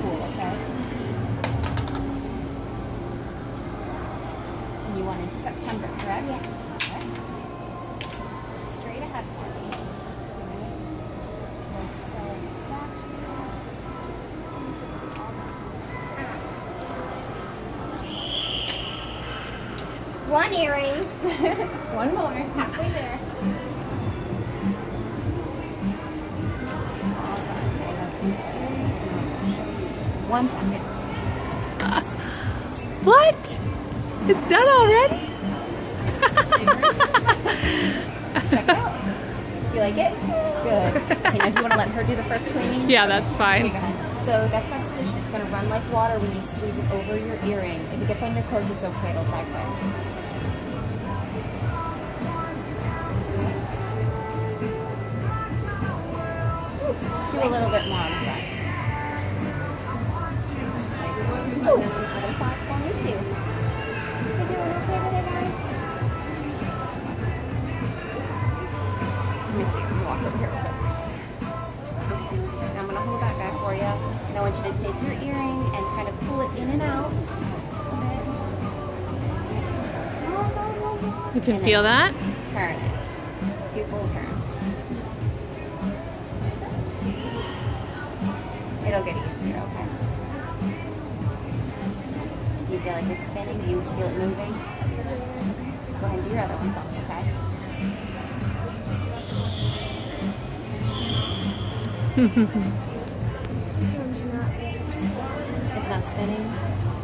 cool, okay? And you wanted September, correct? Yeah. Okay. Straight ahead for me. With Stella the statue. All done. One earring. One more, halfway there. you just one second. What? It's done already? Check it out. You like it? Good. Okay, now do you want to let her do the first cleaning? Yeah, that's fine. So that's my solution. It's going to run like water when you squeeze it over your earring. If it gets on your clothes, it's okay. It'll dry quick. Let's do a little bit more on the front. Let me see. Let me walk over here real quick. And I'm going to hold that back for you. And I want you to take your earring and kind of pull it in and out. You can And feel that? Turn it. Two full turns. It'll get easier, okay? You feel like it's spinning? You feel it moving? Go ahead and do your other one, okay? It's not spinning.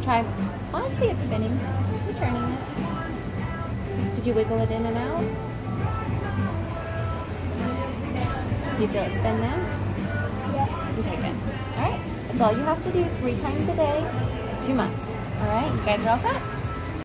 Try. Oh, I see it spinning. You're turning it. Did you wiggle it in and out? Do you feel it spin now? Yeah. Okay, good. All right. That's all you have to do three times a day, two months. All right. You guys are all set?